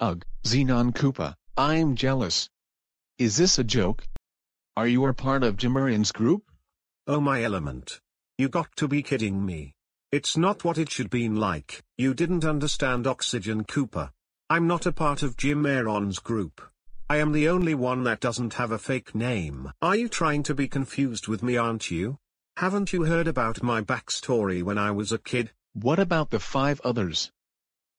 Ugh, Xenon Koopa, I'm jealous. Is this a joke? Are you a part of Jimurian's group? Oh my element. You got to be kidding me. It's not what it should been like. You didn't understand Oxygen Koopa. I'm not a part of Jim Aaron's group. I am the only one that doesn't have a fake name. Are you trying to be confused with me aren't you? Haven't you heard about my backstory when I was a kid? What about the five others?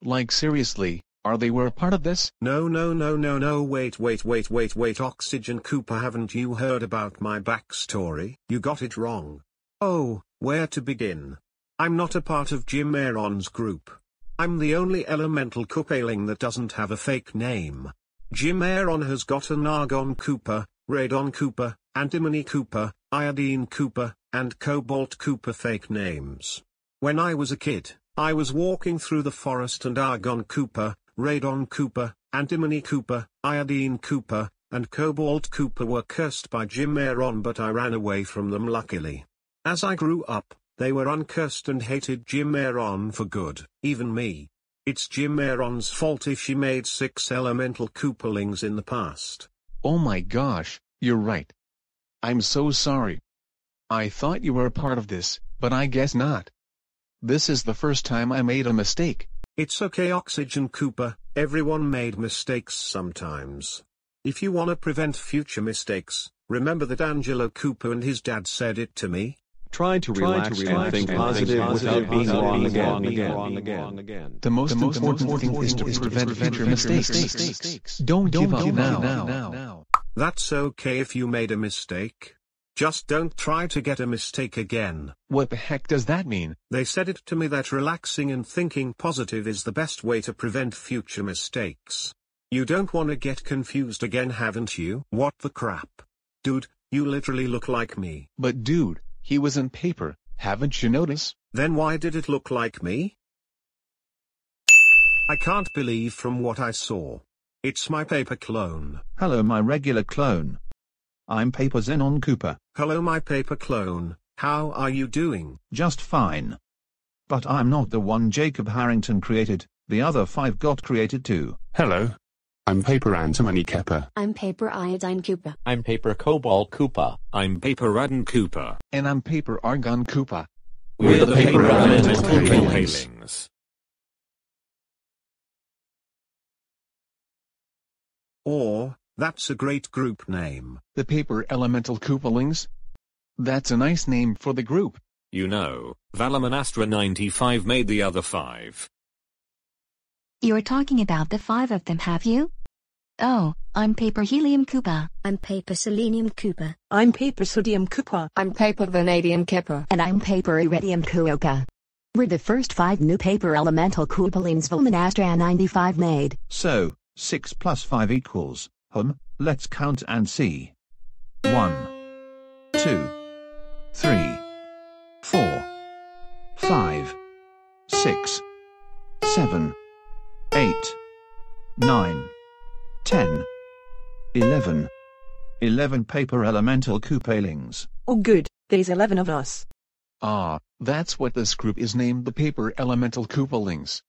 Like seriously, are they were a part of this? No no no no no wait wait wait wait wait Oxygen Koopa haven't you heard about my backstory? You got it wrong. Oh, where to begin? I'm not a part of Jim Aaron's group. I'm the only elemental Koopaling that doesn't have a fake name. Jim Aaron has got an Argon Koopa, Radon Koopa, Antimony Koopa, Iodine Koopa, and Cobalt Koopa fake names. When I was a kid, I was walking through the forest and Argon Koopa, Radon Koopa, Antimony Koopa, Iodine Koopa, and Cobalt Koopa were cursed by Jim Aaron but I ran away from them luckily. As I grew up, they were uncursed and hated Jim Aaron for good, even me. It's Jim Aaron's fault if she made six elemental Koopalings in the past. Oh my gosh, you're right. I'm so sorry. I thought you were a part of this, but I guess not. This is the first time I made a mistake. It's okay Oxygen Koopa, everyone made mistakes sometimes. If you wanna prevent future mistakes, remember that Angelo Koopa and his dad said it to me. Try to Try relax to relax and think and positive think without positive being without wrong being again. wrong again, again, again, again. again. The most, The most important, thing is to prevent future mistakes. Don't, give up now. That's okay if you made a mistake. Just don't try to get a mistake again. What the heck does that mean? They said it to me that relaxing and thinking positive is the best way to prevent future mistakes. You don't wanna get confused again haven't you? What the crap? Dude, you literally look like me. But dude, he was in paper, haven't you noticed? Then why did it look like me? I can't believe from what I saw. It's my paper clone. Hello my regular clone. I'm Paper Xenon Koopa, Hello my paper clone, how are you doing? just fine. But I'm not the one Jacob Harrington created, the other five got created too. Hello. I'm Paper Antimony Koopa. I'm Paper Iodine Koopa. I'm Paper Cobalt Koopa. I'm Paper Radon Koopa. And I'm paper Argon Koopa. We're the Paper Elemental Koopalings. Koopalings. Or, that's a great group name. The paper elemental Koopalings? That's a nice name for the group. You know, Valamanastra 95 made the other five. You're talking about the five of them, have you? Oh, I'm Paper Helium Koopa. I'm Paper Selenium Koopa. I'm Paper Sodium Koopa. I'm Paper Vanadium Koopa. And I'm Paper Iridium Koopa. We're the first five new paper elemental Koopalings Volmanastra 95 made. So, 6 plus 5 equals, hum, let's count and see. 1, 2, 3, 4, 5, 6, 7, 8, 9, 10, 11. 11 paper elemental Koopalings. Oh good, there's 11 of us. Ah, that's what this group is named the paper elemental Koopalings.